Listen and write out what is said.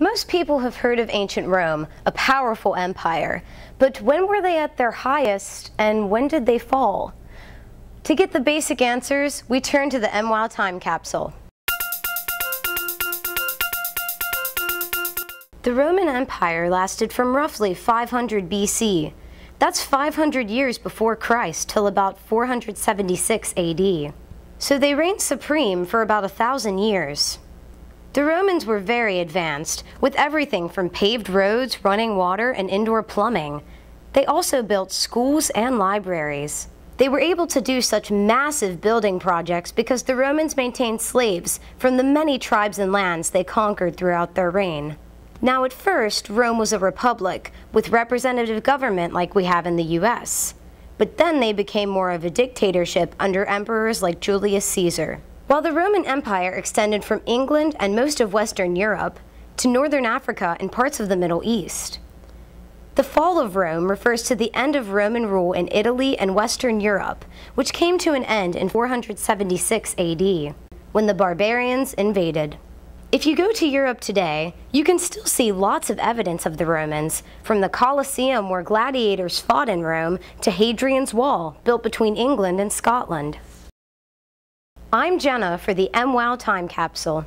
Most people have heard of ancient Rome, a powerful empire. But when were they at their highest and when did they fall? To get the basic answers, we turn to the MWOW time capsule. The Roman Empire lasted from roughly 500 BC. That's 500 years before Christ till about 476 AD. So they reigned supreme for about a thousand years. The Romans were very advanced, with everything from paved roads, running water, and indoor plumbing. They also built schools and libraries. They were able to do such massive building projects because the Romans maintained slaves from the many tribes and lands they conquered throughout their reign. Now, at first, Rome was a republic with representative government like we have in the US. But then they became more of a dictatorship under emperors like Julius Caesar. While the Roman Empire extended from England and most of Western Europe to northern Africa and parts of the Middle East. The fall of Rome refers to the end of Roman rule in Italy and Western Europe, which came to an end in 476 AD, when the barbarians invaded. If you go to Europe today, you can still see lots of evidence of the Romans, from the Colosseum where gladiators fought in Rome to Hadrian's Wall, built between England and Scotland. I'm Jenna for the MWOW Time Capsule.